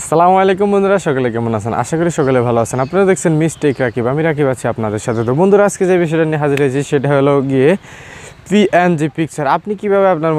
আসসালামু আলাইকুম বন্ধুরা, সকলে কেমন আছেন? আশা করি সকলে ভালো আছেন। আপনারা দেখছেন মিস্টেক রাকিব, আমি রাকিব আছি আপনাদের সাথে। তো বন্ধুরা, আজকে যে বিষয়টা নিয়ে হাজির হয়েছি, সেটা হলো গিয়ে পিএনজি পিকচার আপনি কীভাবে আপনার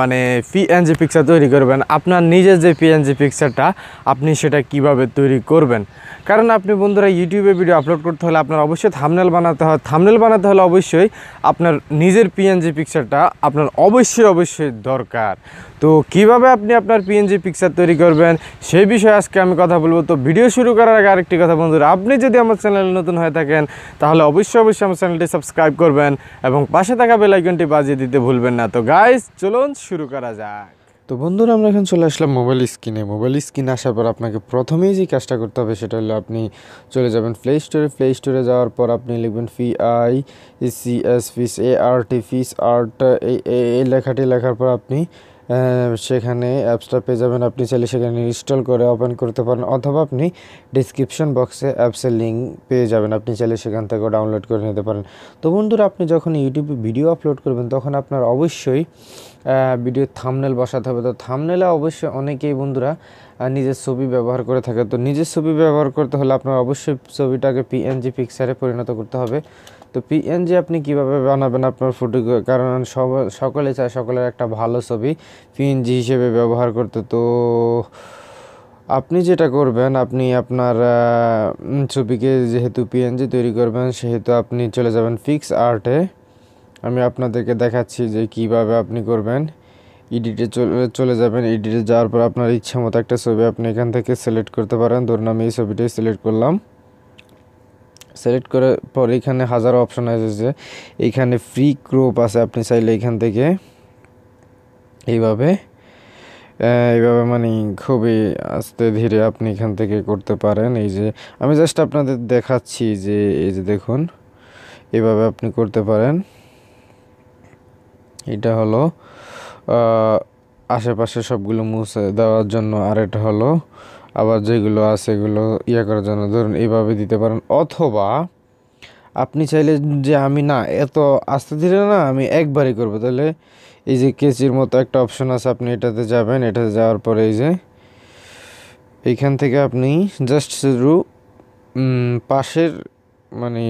মানে পিএনজি পিকচার তৈরি করবেন? আপনার নিজের যে পিএনজি পিকচারটা আপনি সেটা কীভাবে তৈরি করবেন? কারণ আপনি বন্ধুরা ইউটিউবে ভিডিও আপলোড করতে হলে আপনার অবশ্যই থামনেল বানাতে হয়। থামনেল বানাতে হলে অবশ্যই আপনার নিজের পিএনজি পিকচারটা আপনার অবশ্যই অবশ্যই দরকার। তো কীভাবে আপনি আপনার পিএনজি পিকচার তৈরি করবেন সেই বিষয়ে আজকে আমি কথা বলব। তো ভিডিও শুরু করার আগে আরেকটি কথা বন্ধুরা, আপনি যদি আমার চ্যানেলে নতুন হয়ে থাকেন, তাহলে অবশ্যই অবশ্যই আমার চ্যানেলটি সাবস্ক্রাইব করবেন এবং পাশে থাকা আইকনটি বাজিয়ে দিতে ভুলবেন না। তো গাইস চলুন শুরু করা যাক। তো বন্ধুরা, আমরা এখন চলে আসলাম মোবাইল স্ক্রিনে মোবাইল স্ক্রিন আসার পর আপনাকে প্রথমেই যে কাজটা করতে হবে, সেটা হলো আপনি চলে যাবেন প্লে স্টোরে প্লে স্টোরে যাওয়ার পর আপনি লিখবেন fee I C S fees A R T fees art এই লেখাটি লেখার পর আপনি সেখানে অ্যাপসটা পেয়ে যাবেন। আপনি চাইলে সেখানে ইনস্টল করে ওপেন করতে পারেন, অথবা আপনি ডিসক্রিপশন বক্সে অ্যাপসের লিঙ্ক পেয়ে যাবেন। আপনি চাইলে সেখান থেকেও ডাউনলোড করে নিতে পারেন। তো বন্ধুরা, আপনি যখন ইউটিউবে ভিডিও আপলোড করবেন, তখন আপনার অবশ্যই ভিডিও থামনেল বসাতে হবে। তো থামনেলে অবশ্যই অনেকেই বন্ধুরা নিজের ছবি ব্যবহার করে থাকে। তো নিজের ছবি ব্যবহার করতে হলে আপনার অবশ্যই ছবিটাকে পিএনজি পিকচারে পরিণত করতে হবে। তো পিএনজি আপনি কীভাবে বানাবেন আপনার ফটো কারণ সকলে চায় সকলের একটা ভালো ছবি পিএনজি হিসেবে ব্যবহার করতে। তো আপনি যেটা করবেন, আপনি আপনার ছবিকে যেহেতু পিএনজি তৈরি করবেন, সেহেতু আপনি চলে যাবেন ফিক্স আর্টে আমি আপনাদেরকে দেখাচ্ছি যে কীভাবে আপনি করবেন। এডিটে চলে চলে যাবেন এডিটে যাওয়ার পর আপনার ইচ্ছা মতো একটা ছবি আপনি এখান থেকে সিলেক্ট করতে পারেন। ধরুন আমি এই ছবিটাই সিলেক্ট করলাম। সিলেক্ট করে পর এখানে হাজারো অপশন আছে যে এইখানে ফ্রি ক্রোপ আছে, আপনি চাইলে এখান থেকে এইভাবে এইভাবে মানে খুবই আস্তে ধীরে আপনি এখান থেকে করতে পারেন। এই যে আমি জাস্ট আপনাদের দেখাচ্ছি যে, এই যে দেখুন, এইভাবে আপনি করতে পারেন। এটা হলো আশেপাশে সবগুলো মুছে দেওয়ার জন্য আর এটা হলো, আবার যেগুলো আছে এগুলো ইয়ে করার জন্য ধরুন এইভাবে দিতে পারেন। অথবা আপনি চাইলে যে আমি না এত আস্তে ধীরে না আমি একবারই করব। তাহলে এই যে কেচির মতো একটা অপশন আছে, আপনি এটাতে যাবেন, এটাতে যাওয়ার পরে এই যে এইখান থেকে আপনি জাস্ট শুধু পাশের মানে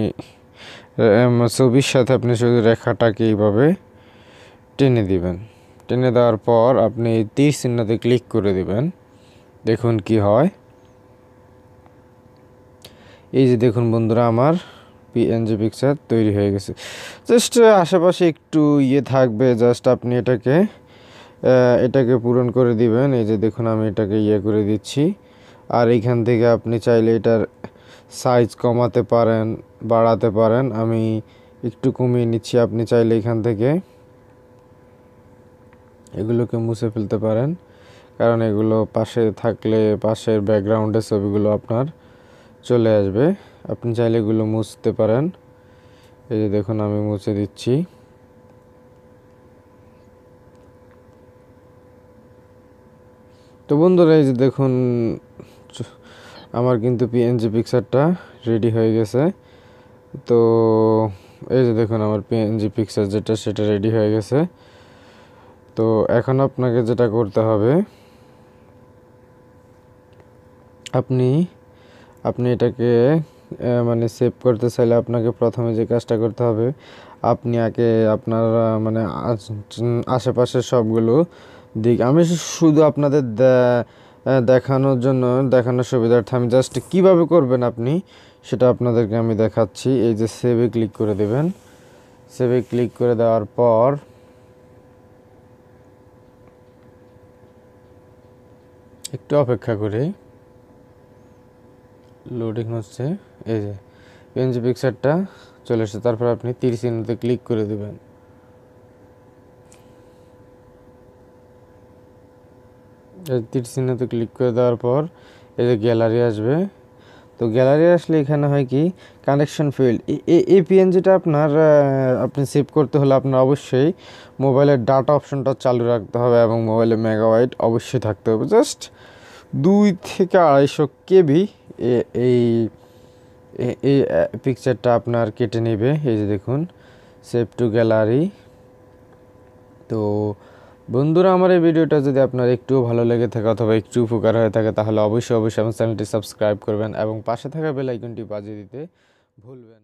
ছবির সাথে আপনি শুধু রেখাটাকে এইভাবে টেনে দিবেন। টেনে দেওয়ার পর আপনি তীর চিহ্নতে ক্লিক করে দেবেন। দেখুন কি হয়। এই যে দেখুন বন্ধুরা, আমার পিএনজি পিকচার তৈরি হয়ে গেছে। জাস্ট আশেপাশে একটু ইয়ে থাকবে জাস্ট আপনি এটাকে এটাকে পূরণ করে দিবেন। এই যে দেখুন, আমি এটাকে ইয়ে করে দিচ্ছি। আর এইখান থেকে আপনি চাইলে এটার সাইজ কমাতে পারেন, বাড়াতে পারেন। আমি একটু কমিয়ে নিচ্ছি, আপনি চাইলে এখান থেকে। এগুলোকে মুছে ফেলতে পারেন। কারণ এগুলো পাশে থাকলে পাশের ব্যাকগ্রাউন্ডের ছবিগুলো আপনার চলে আসবে। আপনি চাইলে এগুলো মুছতে পারেন। এই যে দেখুন, আমি মুছে দিচ্ছি। তো বন্ধুরা, এই যে দেখুন আমার কিন্তু পিএনজি পিকচারটা রেডি হয়ে গেছে। তো এই যে দেখুন, আমার পিএনজি পিকচার যেটা, সেটা রেডি হয়ে গেছে। তো এখন আপনাকে যেটা করতে হবে, আপনি আপনি এটাকে মানে সেভ করতে চাইলে আপনাকে প্রথমে যে কাজটা করতে হবে, আপনি আগে আপনার মানে আশেপাশের সবগুলো দিক, আমি শুধু আপনাদের দেখানোর জন্য, দেখানোর সুবিধার্থে আমি জাস্ট কীভাবে করবেন আপনি, সেটা আপনাদেরকে আমি দেখাচ্ছি। এই যে সেভে ক্লিক করে দেবেন। সেভে ক্লিক করে দেওয়ার পর একটু অপেক্ষা করি। লোডিং হচ্ছে। এই যে পিএনজি পিকচারটা চলে এসেছে। তারপর আপনি তীর চিহ্নতে ক্লিক করে দেবেন। তীর চিহ্নতে ক্লিক করে দেওয়ার পর এই যে গ্যালারি আসবে। তো গ্যালারি আসলে এখানে হয় কি কানেকশন ফিল্ড এই পিএনজিটা আপনার আপনি সেভ করতে হলে আপনার অবশ্যই মোবাইলের ডাটা অপশনটা চালু রাখতে হবে এবং মোবাইলে মেগাওয়াইট অবশ্যই থাকতে হবে। জাস্ট দুই থেকে আড়াইশো কেবি এই এই পিকচারটা আপনার কেটে নেবে। এই যে দেখুন সেভ টু গ্যালারি তো বন্ধুরা, আমার এই ভিডিওটা যদি আপনার একটুও ভালো লেগে থাকে অথবা একটু উপকার হয়ে থাকে, তাহলে অবশ্যই অবশ্যই আমার চ্যানেলটি সাবস্ক্রাইব করবেন এবং পাশে থাকা বেল আইকনটি বাজিয়ে দিতে ভুলবেন।